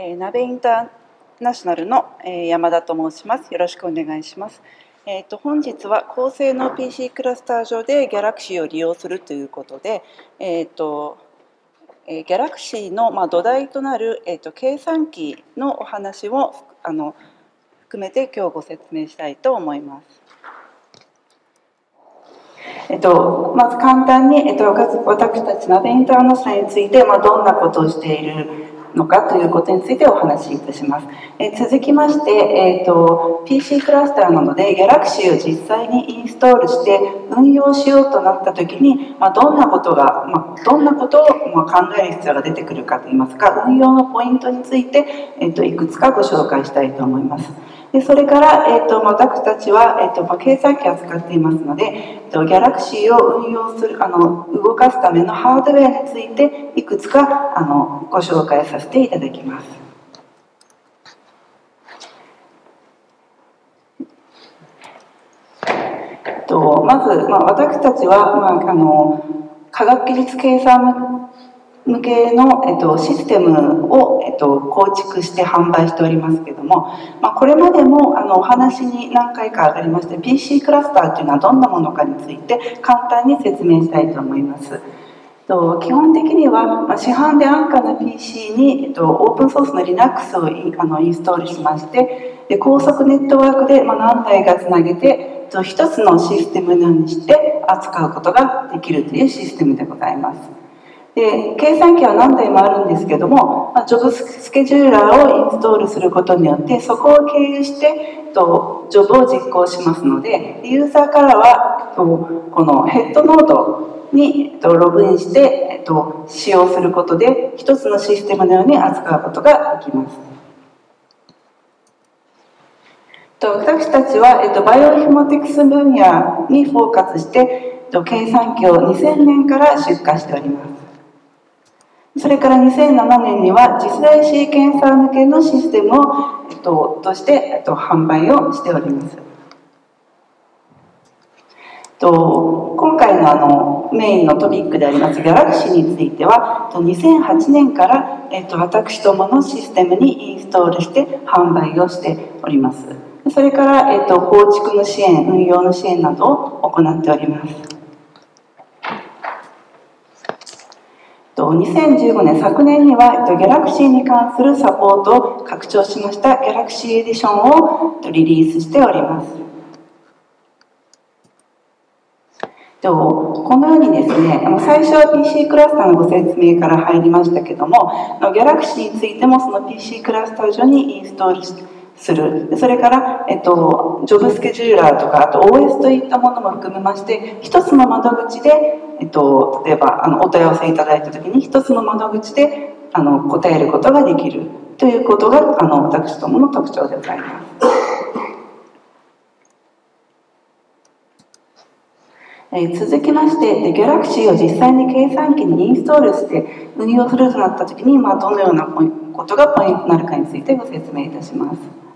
えー、鍋インターナショナルの、えー、山田と申します。よろしくお願いします。えーと、本日は高性能 PC クラスター上で Galaxy を利用するということで、えーとえー、Galaxy の、まあ、土台となる、えーと、計算機のお話をあの含めて今日ご説明したいと思います。えっと、まず簡単に、えっと、私たち鍋インターナショナルについて、まあ、どんなことをしているのかということについてお話しいたします。え続きまして、えーと、PC クラスターなので Galaxy を実際にインストールして運用しようとなった時に、まあ、どんなことが、まあ、どんなことを、ま考える必要が出てくるかといいますか運用のポイントについて、えーといくつかご紹介したいと思います。でそれから、えーと、私たちは、えーとまあ、計算機を扱っていますので、えーと、ギャラクシーを運用するあの動かすためのハードウェアについていくつかあのご紹介させていただきます。とまず、まあ、私たちは、まあ、あの科学技術計算向けの、えっと、システムを、えっと、構築して販売しておりますけども、まあ、これまでもあのお話に何回か上がりまして PC クラスターというのはどんなものかについて簡単に説明したいと思います。基本的には、まあ、市販で安価な PC に、えっと、オープンソースの Linux をあのインストールしましてで高速ネットワークで、まあ、何台かつなげてと一つのシステムにして扱うことができるというシステムでございます。で計算機は何台もあるんですけども、まあ、ジョブスケジューラーをインストールすることによってそこを経由してとジョブを実行しますのでユーザーからはとこのヘッドノードにとログインして、えっと、使用することで一つのシステムのように扱うことができます。と私たちは、えっと、バイオヒモティクス分野にフォーカスして、えっと、計算機を2000年から出荷しております。それから2007年には次世代シーケンサー向けのシステムを、えっと、として、えっと、販売をしております。と今回のあのメインのトピックでありますギャラクシーについては2008年から、えっと、私どものシステムにインストールして販売をしておりますそれから、えっと、構築の支援運用の支援などを行っております2015年昨年には Galaxy に関するサポートを拡張しました Galaxy エディションをリリースしております。このようにですね最初は PC クラスターのご説明から入りましたけども Galaxy についてもその PC クラスター上にインストールする。それから、えっと、ジョブスケジューラーとかあと OS といったものも含めまして一つの窓口で、えっと、例えばあのお問い合わせいただいた時に一つの窓口であの答えることができるということがあの私どもの特徴でございます。え、続きまして、ギャラクシーを実際に計算機にインストールして運用するとなった時に、まあ、どのようなことがポイントになるかについてご説明いたします。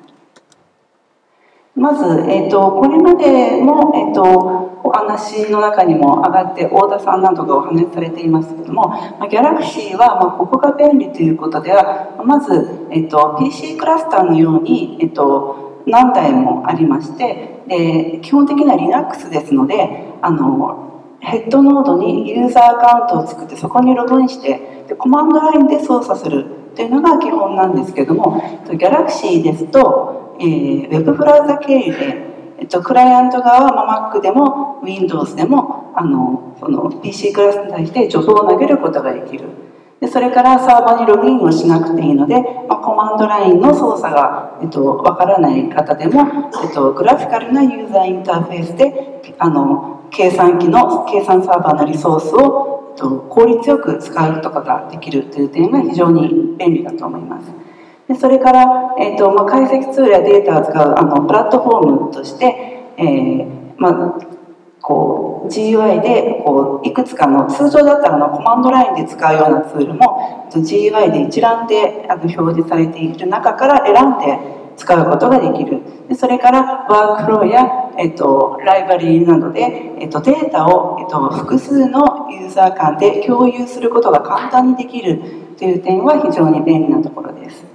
まず、えーと、これまでも、えーと、お話の中にも上がって太田さんなどがお話しされていますけども、まあ、ギャラクシーは、まあ、ここが便利ということではまず、えーと、PC クラスターのように、えー、と何台もありましてで基本的には Linux ですのであのヘッドノードにユーザーアカウントを作ってそこにログインしてでコマンドラインで操作するというのが基本なんですけども Galaxy ですとえー、ウェブブラウザ経由で、えっと、クライアント側は、Mac でも Windows でもあのその PC クラスに対して助走を投げることができる。でそれからサーバーにログインをしなくていいので、まあ、コマンドラインの操作が、えっと、わからない方でも、えっと、グラフィカルなユーザーインターフェースであの計算機の計算サーバーのリソースを、と、効率よく使うことができるという点が非常に便利だと思います。でそれから、えーとまあ、解析ツールやデータを扱うあのプラットフォームとして、えーまあ、こう GUI でこういくつかの通常だったらのコマンドラインで使うようなツールも GUI で一覧であの表示されている中から選んで使うことができる。でそれからワークフローや、えっと、ライバリーなどで、えっと、データを、えっと、複数のユーザー間で共有することが簡単にできるという点は非常に便利なところです。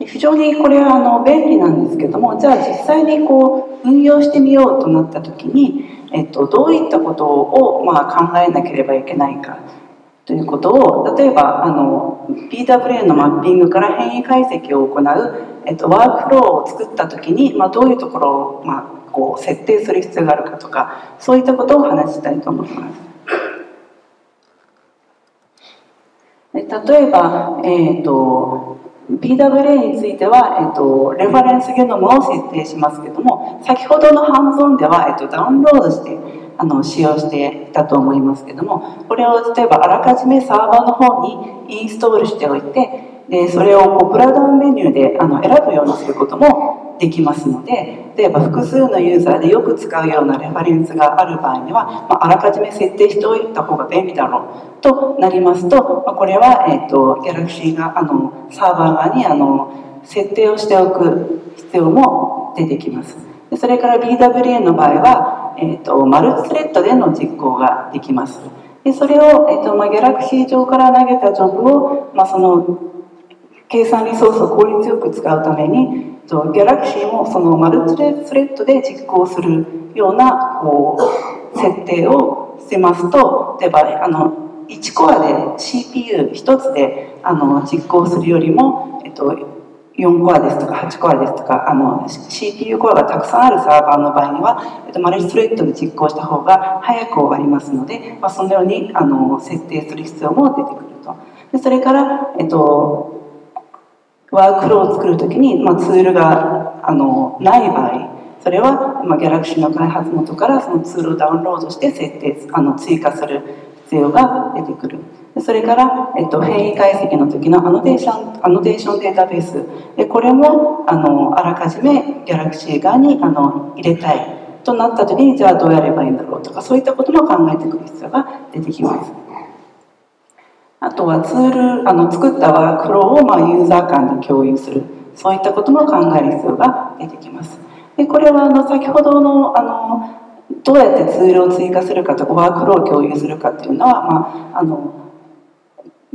非常にこれはあの便利なんですけどもじゃあ実際にこう運用してみようとなった時に、えっと、どういったことをまあ考えなければいけないかということを例えばあの PWA のマッピングから変異解析を行う、えっと、ワークフローを作った時に、まあ、どういうところを、まあ、こう設定する必要があるかとかそういったことを話したいと思います。例えば、えーと、PWA については、えーと、レファレンスゲノムを設定しますけども先ほどのハンズオンでは、えーと、ダウンロードしてあの使用していたと思いますけどもこれを例えばあらかじめサーバーの方にインストールしておいてでそれをこうプラダウンメニューであの選ぶようにすることもできますので例えば複数のユーザーでよく使うようなレファレンスがある場合には、まあ、あらかじめ設定しておいた方が便利だろうとなりますと、まあ、これは、えーと、ギャラクシーがあのサーバー側にあの設定をしておく必要も出てきます。でそれから BWA の場合は、えーと、マルチスレッドでの実行ができます。でそれを、えーとまあ、ギャラクシー上から投げたジョブを、まあ、その計算リソースを効率よく使うためにギャラクシーもそのマルチスレッドで実行するようなこう設定をしてますと例えばあの1コアで CPU1 つであの実行するよりも、えっと、4コアですとか8コアですとかあの CPU コアがたくさんあるサーバーの場合には、えっと、マルチスレッドで実行した方が早く終わりますので、まあ、そのようにあの設定する必要も出てくると。でそれから、えっとワークフローを作る時に、まあ、ツールがあのない場合それは、まあ、ギャラクシーの開発元からそのツールをダウンロードして設定あの追加する必要が出てくるそれから、えっと、変異解析の時のアノテーションアノテーションデータベース。でこれもあのあらかじめ Galaxy 側にあの入れたい。となった時にじゃあどうやればいいんだろうとかそういったことも考えてくる必要が出てきます。あとはツールあの作ったワークフローをまあユーザー間で共有する。そういったことも考える必要が出てきます。でこれはあの先ほどのあのどうやってツールを追加するかとかワークフローを共有するかっていうのは、まあ、あの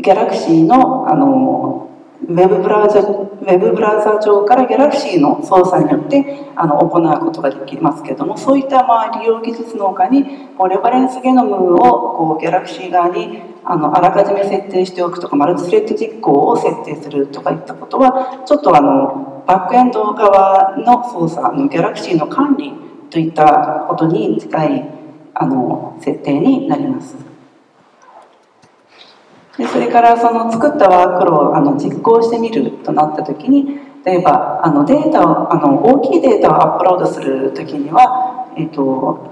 ギャラクシーのあのウェブブラウザウェブブラウザ上からギャラクシーの操作によってあの行うことができますけどもそういったまあ利用技術のほかにこうレファレンスゲノムをこうギャラクシー側にあのあらかじめ設定しておくとかマルチスレッド実行を設定するとかいったことはちょっとあのバックエンド側の操作のギャラクシーの管理といったことに近いあの設定になります。れからその作ったワークローをあの実行してみるとなった時に例えばあのデータをあの大きいデータをアップロードする時には、えっと、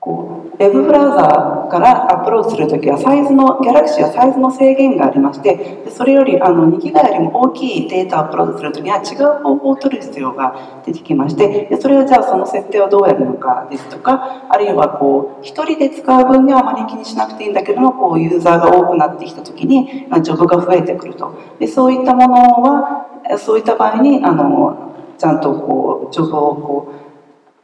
こうウェブブラウザーからアップロードする時はサイズのギャラクシーはサイズの制限がありましてそれよりあの2ギガよりも大きいデータをアップロードする時には違う方法を取る必要が出てきましてそれをじゃあその設定をどうやるのかですとかあるいはこう1人で使う分にはあまり気にしなくていいんだけどもこうユーザーが多くなってきた時に、ジョブが増えてくると。でそういったものはそういった場合にあのちゃんとこうジョブをこう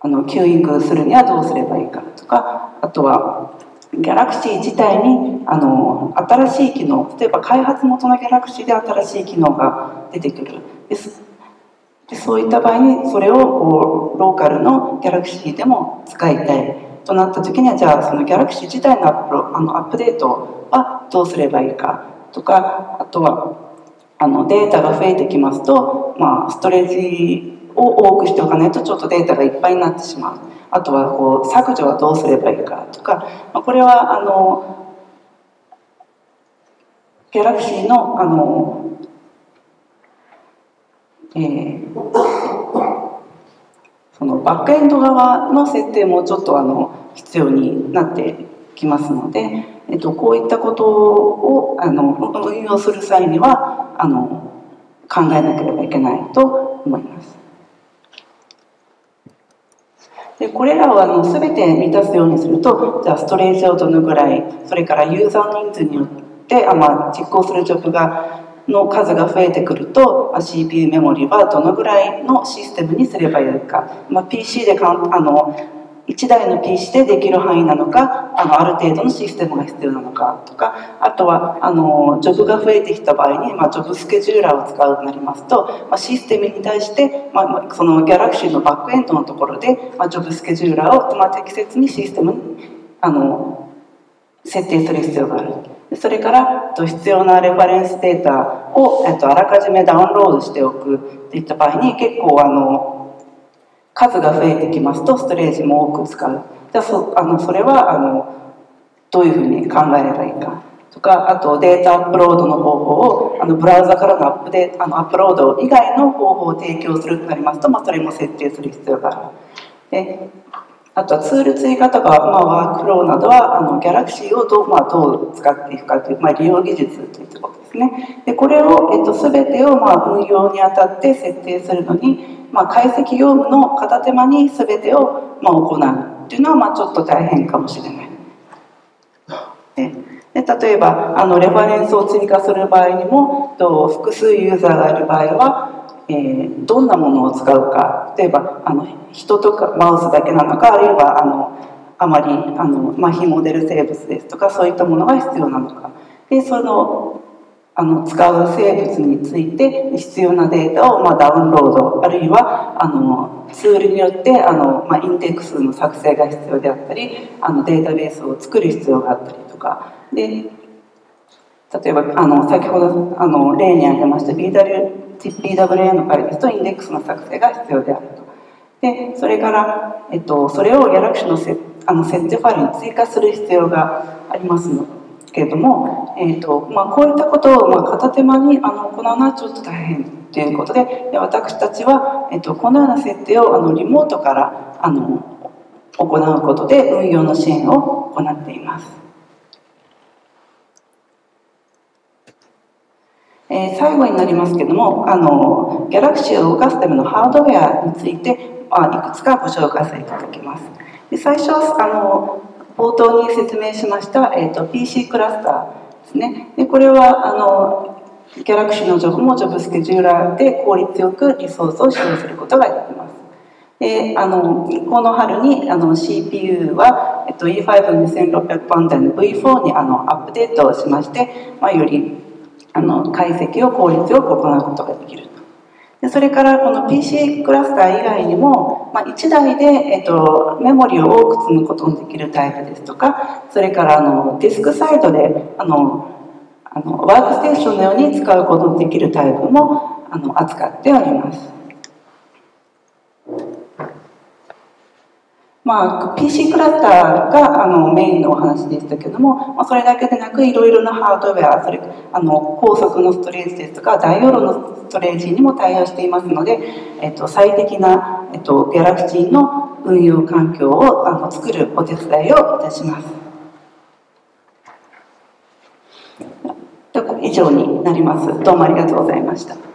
あの吸育するにはどうすればいいかとかあとはギャラクシー自体にあの新しい機能例えば開発元のギャラクシーで新しい機能が出てくる。です。でそういった場合にそれをこうローカルのギャラクシーでも使いたいとなった時にはじゃあそのギャラクシー自体のアップあのアップデートはどうすればいいかとかあとはあのデータが増えてきますと、まあ、ストレージを多くしておかないとちょっとデータがいっぱいになってしまう。あとはこう削除はどうすればいいかとか、まあ、これはあのギャラクシーのあの、えー、そのバックエンド側の設定もちょっとあの必要になってきますので、えっと、こういったことをあの運用する際にはあの考えなければいけないと思います。でこれらをあの全て満たすようにするとじゃあストレージをどのぐらいそれからユーザー人数によってあ、まあ、実行するジョブがの数が増えてくると CPU メモリはどのぐらいのシステムにすればよいか、まあ、PC でかんあの1台の PC でできる範囲なのかあのある程度のシステムが必要なのかとかあとはあのジョブが増えてきた場合に、まあ、ジョブスケジューラーを使うとなりますと、まあ、システムに対して、まあ、そのギャラクシーのバックエンドのところで、まあ、ジョブスケジューラーを、まあ、適切にシステムにあの設定する必要がある。それから必要なレファレンスデータをあらかじめダウンロードしておくといった場合に結構あの数が増えてきますとストレージも多く使うじゃあそあのそれはあのどういうふうに考えればいいかとかあとデータアップロードの方法をあのブラウザからのアップデあのアップロード以外の方法を提供するとなりますと、まあ、それも設定する必要がある。であとはツール追加とか、まあ、ワークフローなどはあのギャラクシーをどう,、まあ、どう使っていくかという、まあ、利用技術ということですね。でこれを、えっと、全てを、まあ、運用にあたって設定するのにまあ、解析業務の片手間に全てをまあ行う。っていうのはまあちょっと大変かもしれない。でで例えばあのレファレンスを追加する場合にもと複数ユーザーがいる場合は、えー、どんなものを使うか。例えばあの人とかマウスだけなのかあるいはあのあまりあの、まあ、非モデル生物ですとかそういったものが必要なのか。でそのあの使う生物について必要なデータをまあダウンロードあるいはあのツールによってあの、まあ、インデックスの作成が必要であったりあのデータベースを作る必要があったりとかで例えばあの先ほどあの例に挙げました BW BWA の場合ですとインデックスの作成が必要であると。でそれから、えっと、それをギャラクシーのせあの設定ファイルに追加する必要がありますので。けれども、えーとまあ、こういったことをまあ片手間にあの行うのはちょっと大変ということでで私たちは、えーと、このような設定をあのリモートからあの行うことで運用の支援を行っています。えー、最後になりますけどもあのギャラクシーを動かすためのハードウェアについて、まあ、いくつかご紹介させていただきます。で最初あの冒頭に説明しました、えーと、PC クラスターですね。でこれはあのギャラクシーのジョブもジョブスケジューラーで効率よくリソースを使用することができます。であのこの春にあの CPU は、えっと、E52600 番台の V4 にあのアップデートをしまして、まあ、よりあの解析を効率よく行うことができるでそれからこの PC クラスター以外にも、まあ、1台で、えっと、メモリを多く積むことのできるタイプですとかそれからあのディスクサイドであのあのワークステーションのように使うことのできるタイプもあの扱っております。まあ、PC クラスターがあのメインのお話でしたけども、まあ、それだけでなくいろいろなハードウェアそれあの高速のストレージですとかダイオロのストレージにも対応していますので、えっと、最適な、えっと、ギャラクシーの運用環境をあの作るお手伝いをいたします。以上になります。どうもありがとうございました。